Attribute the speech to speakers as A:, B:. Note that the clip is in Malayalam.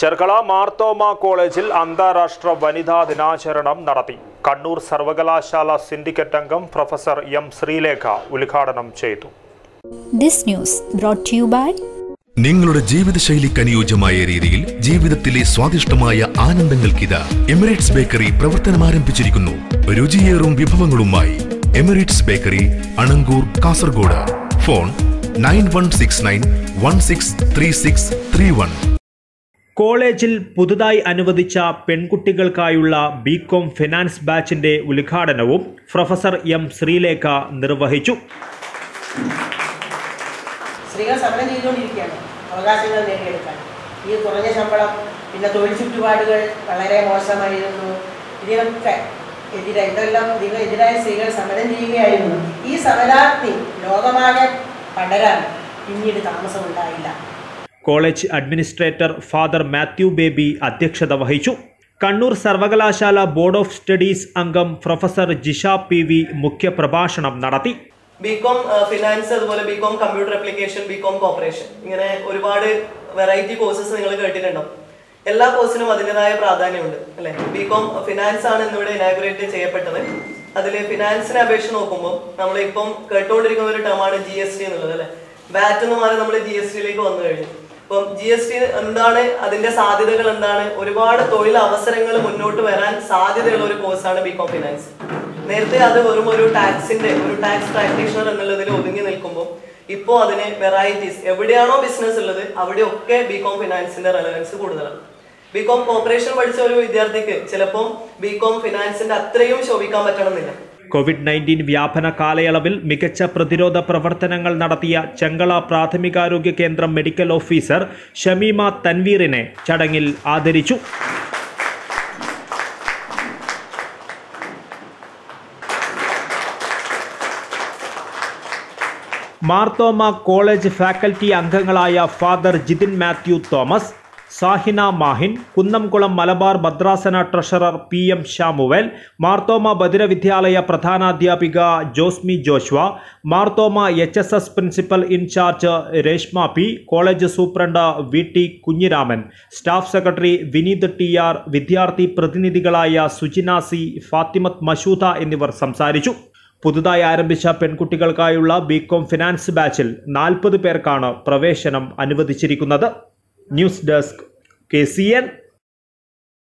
A: ചെർക്കള മാർത്തോമ കോളേജിൽ അന്താരാഷ്ട്ര വനിതാ ദിനാചരണം നടത്തി. കണ്ണൂർ സർവകലാശാല സിൻഡിക്കറ്റ് അംഗം പ്രൊഫസർ എം ശ്രീലേഖ ഉദ്ഘാടനം ചെയ്തു.
B: This news brought to you by
C: നിങ്ങളുടെ ജീവിതശൈലിക്ക് അനുയോജ്യമായ രീതിയിൽ ജീവിതത്തിലെ സ്വാദിഷ്ടമായ ആനന്ദങ്ങൾക്കിതാ എമിറേറ്റ്സ് ബേക്കറി പ്രവർത്തനം ആരംഭിച്ചിരിക്കുന്നു. രുചിയേറും വിഭവങ്ങളുമായി Emirates bakery Anangur Kasaragod. Phone nine one six nine one six three six three one.
A: കോളേജിൽ പുതുതായി അനുവദിച്ച പെൺകുട്ടികൾക്കായുള്ള ബികോം ഫിനാൻസ് ബാച്ചിന്റെ ഉദ്ഘാടനവും പ്രൊഫസർ എം ശ്രീലേഖ നിർവഹിച്ചു.
D: സ്ത്രീകൾ സമരം ചെയ്തുകൊണ്ടിരിക്കുകയാണ്. അവകാശങ്ങൾ നേടിയെടുക്കാൻ. ഈ കുറഞ്ഞ ശമ്പളം പിന്നെ തൊഴിൽ ചുറ്റുപാടുകൾ വളരെ മോശമായിരുന്നു. ഇതിനൊക്കെ എതിരെ ഇതെല്ലാം ഇതിനെതിരായ സ്ത്രീകൾ സമരം ചെയ്യുകയായിരുന്നു. ഈ സമരാർത്ഥി ലോകമാകെ പടരാൻ പിന്നീട് താമസമുണ്ടായില്ല.
A: College administrator father Mathew Baby അധ്യക്ഷത വഹിച്ചു. കണ്ണൂർ സർവകലാശാല ബോർഡ് ഓഫ് സ്റ്റഡീസ് അംഗം പ്രൊഫസർ ജിഷ പി വി മുഖ്യപ്രഭാഷണം നടത്തി.
E: ബികോം ഫിനാൻസ് അതുപോലെ BCom computer application BCom cooperation ഇങ്ങനെ ഒരുപാട് വെറൈറ്റി കോഴ്സസ് നിങ്ങൾ കേട്ടിട്ടുണ്ടോ? എല്ലാ കോഴ്സിനും അതിന്റെതായ പ്രാധാന്യമുണ്ട് അല്ലെ? ബികോം ഫിനാൻസ് ആണ് ഇന്നിവിടെ ഇനാഗുറേറ്റ് ചെയ്യപ്പെട്ടത്. അതിൽ ഫിനാൻസിനെ അപേക്ഷിച്ച് നോക്കുമ്പോൾ നമ്മളിപ്പം കേട്ടുകൊണ്ടിരിക്കുന്ന ഒരു ടേമാണ് ജി എസ് ടി എന്നുള്ളത് അല്ലെ? വാറ്റ് എന്ന് മാറി നമ്മൾ ജി എസ് ടിയിലേക്ക് വന്നു കഴിഞ്ഞു. അപ്പം ജി എസ് ടി എന്താണ് അതിന്റെ സാധ്യതകൾ എന്താണ്? ഒരുപാട് തൊഴിൽ അവസരങ്ങൾ മുന്നോട്ട് വരാൻ സാധ്യതയുള്ള ഒരു കോഴ്സാണ് ബികോം ഫിനാൻസ് നേരത്തെ അത് വെറും ഒരു ടാക്സിന്റെ ഒരു ടാക്സ് പ്രാക്ടീഷണർ എന്നുള്ളതിൽ ഒതുങ്ങി നിൽക്കുമ്പോൾ ഇപ്പോൾ അതിന് വെറൈറ്റീസ് എവിടെയാണോ ബിസിനസ് ഉള്ളത് അവിടെയൊക്കെ ബികോം ഫിനാൻസിന്റെ റെലവൻസ് കൂടുതലാണ്. ബികോം കോപ്പറേഷൻ പഠിച്ച ഒരു വിദ്യാർത്ഥിക്ക് ചിലപ്പോൾ ബികോം ഫിനാൻസിന്റെ അത്രയും ശോഭിക്കാൻ പറ്റണമെന്നില്ല.
A: കോവിഡ് നയന്റീൻ വ്യാപന കാലയളവിൽ മികച്ച പ്രതിരോധ പ്രവർത്തനങ്ങൾ നടത്തിയ ചെങ്കള പ്രാഥമികാരോഗ്യ കേന്ദ്രം മെഡിക്കൽ ഓഫീസർ ഷമീമ തൻവീറിനെ ചടങ്ങിൽ ആദരിച്ചു. മാർത്തോമ കോളേജ് ഫാക്കൽറ്റി അംഗങ്ങളായ ഫാദർ ജിതിൻ മാത്യു തോമസ് സാഹിന മാഹിൻ കുന്നംകുളം മലബാർ ഭദ്രാസന treasurer P M Shamuel Marthoma Badira വിദ്യാലയ പ്രധാനാധ്യാപിക Josmi Joshua Marthoma H S S principal in charge Reshma P college superintendent V T Kunhiraman staff secretary Vineeth T R വിദ്യാർത്ഥി പ്രതിനിധികളായ സുജിന സി ഫാത്തിമത്ത് മഷൂദ എന്നിവർ സംസാരിച്ചു. പുതുതായി ആരംഭിച്ച പെൺകുട്ടികൾക്കായുള്ള ബികോം ഫിനാൻസ് ബാച്ചിൽ നാൽപ്പത് പേർക്കാണ് പ്രവേശനം അനുവദിച്ചിരിക്കുന്നത്. News desk K C N